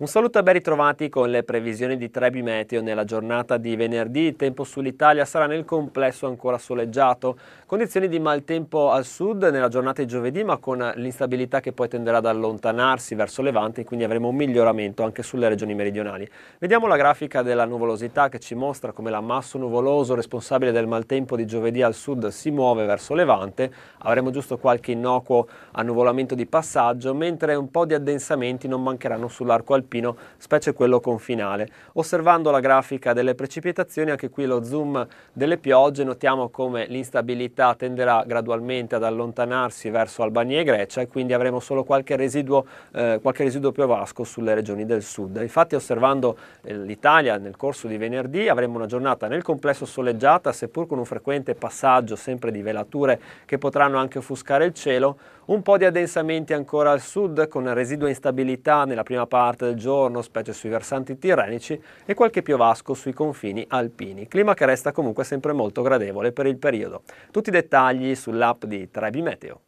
Un saluto e ben ritrovati con le previsioni di Trebi Meteo nella giornata di venerdì. Il tempo sull'Italia sarà nel complesso ancora soleggiato, condizioni di maltempo al sud nella giornata di giovedì ma con l'instabilità che poi tenderà ad allontanarsi verso levante, quindi avremo un miglioramento anche sulle regioni meridionali. Vediamo la grafica della nuvolosità che ci mostra come l'ammasso nuvoloso responsabile del maltempo di giovedì al sud si muove verso levante. Avremo giusto qualche innocuo annuvolamento di passaggio, mentre un po' di addensamenti non mancheranno sull'arco alpino alpino, specie quello confinale. Osservando la grafica delle precipitazioni, anche qui lo zoom delle piogge, notiamo come l'instabilità tenderà gradualmente ad allontanarsi verso Albania e Grecia e quindi avremo solo qualche residuo, eh, qualche residuo piovasco sulle regioni del sud. Infatti osservando eh, l'Italia nel corso di venerdì avremo una giornata nel complesso soleggiata, seppur con un frequente passaggio sempre di velature che potranno anche offuscare il cielo, un po' di addensamenti ancora al sud con residua instabilità nella prima parte del giorno, specie sui versanti tirrenici, e qualche piovasco sui confini alpini. Clima che resta comunque sempre molto gradevole per il periodo. Tutti i dettagli sull'app di Trebi Meteo.